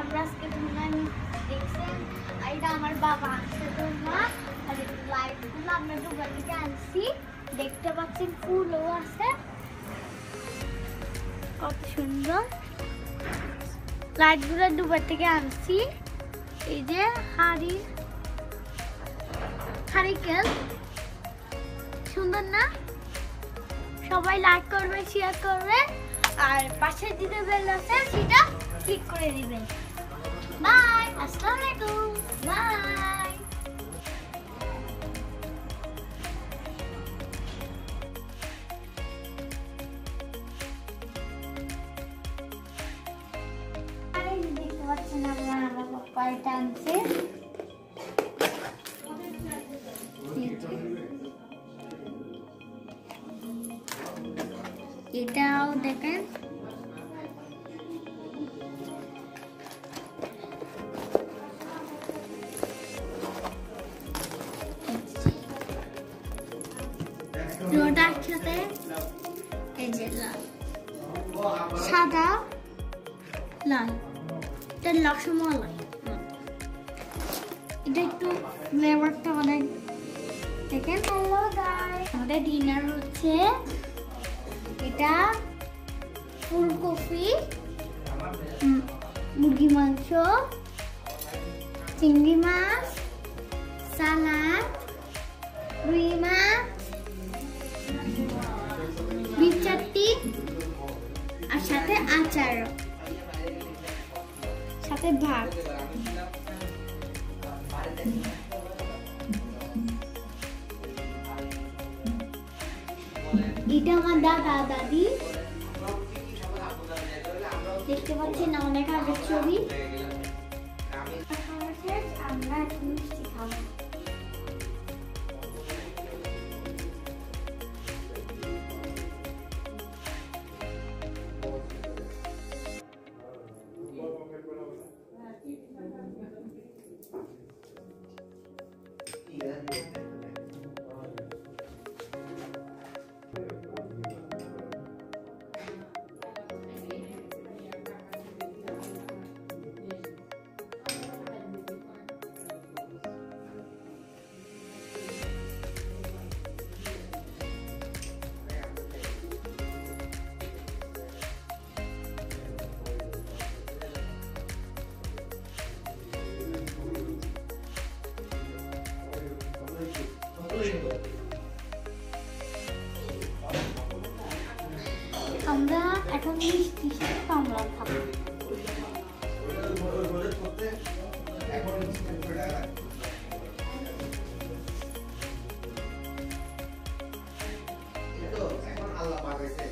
আমরা আজকে তোমরা দেখছেন এটা আমার বাবা আর লাইটগুলো আমরা থেকে আনছি। দেখতে পাচ্ছেন, ফুলও আছে। কত সুন্দর। লাইটগুলো দুবার থেকে আনছি। এই যে হাড়ি হারিকেল সুন্দর না? সবাই লাইক করবে শেয়ার করবে, আর পাশের যে বেল আছে, সেটা ক্লিক করে দিবেন। বাই আসসালামু আলাইকুম বাই আরে দেখতে পাচ্ছেন আমরা আমার পাপা এটা আনছে এটাও দেখেন রোডা একসাথে এই যে লাল। সাদা, লাল। এটা রসমালাই এটা একটু ফ্লেভারটা অনেক। দেখেন হ্যালো আমাদের ডিনার হচ্ছে। এটা ফুলকপি মুরগি মাংস, চিংড়ি মাছ, সালাদ। সাথে আচার, সাথে ভাত। এটা আমার দাদা, দাদি। দেখতে পাচ্ছেন অনেক আগের ছবি। আমরা মিষ্টি খাব Yeah. আমরা এখন কিসের কামড়া খাব। এখন আল্লাহ পাকাইছে